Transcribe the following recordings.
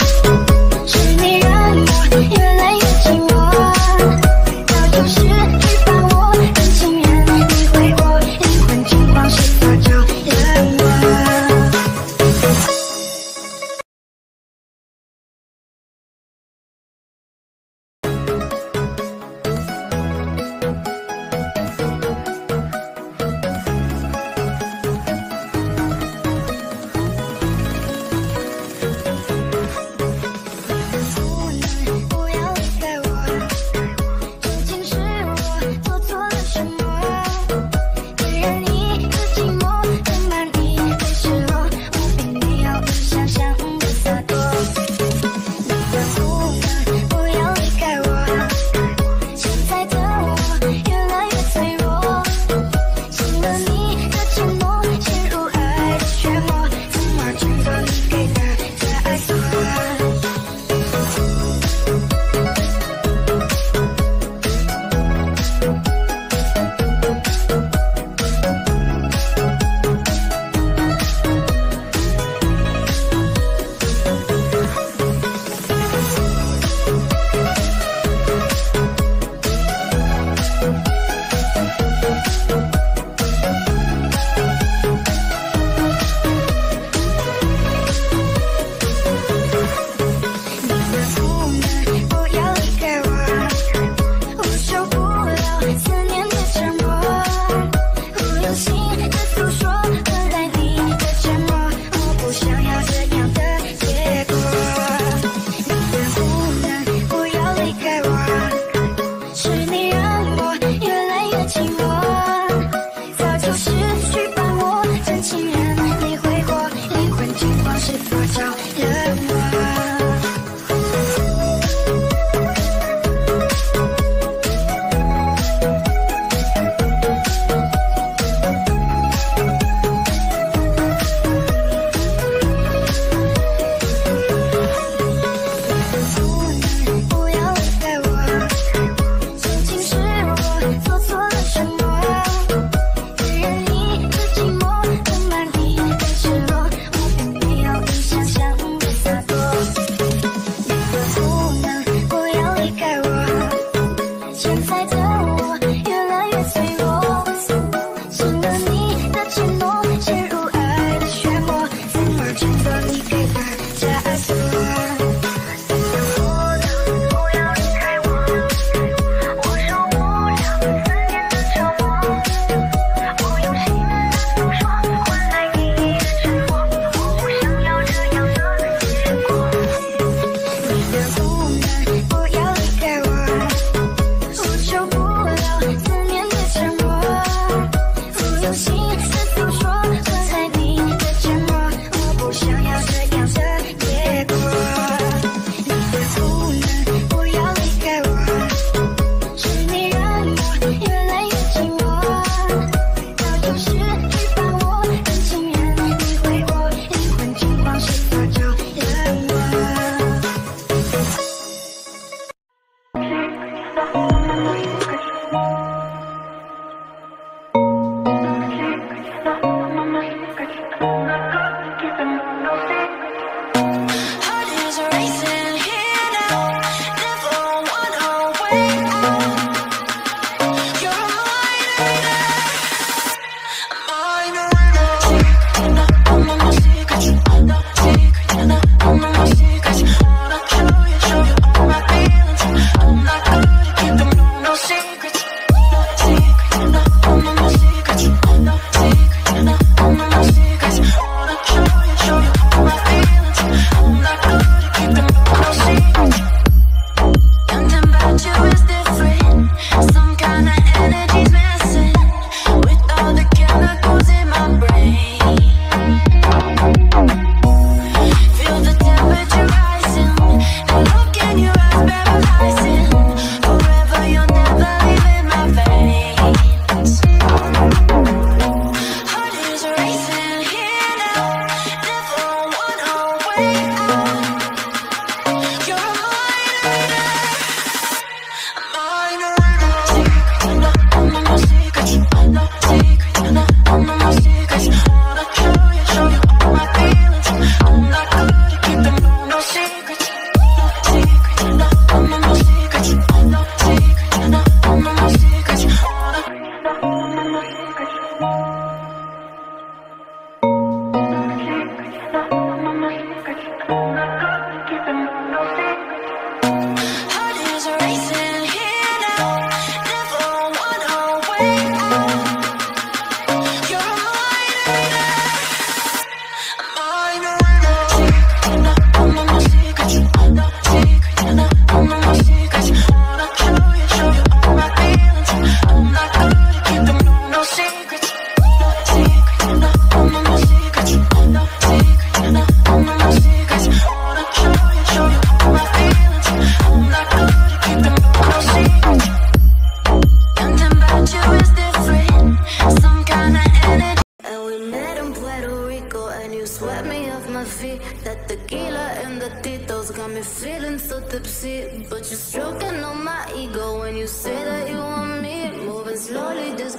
Thank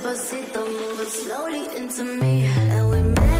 despacito, moving slowly into me. And we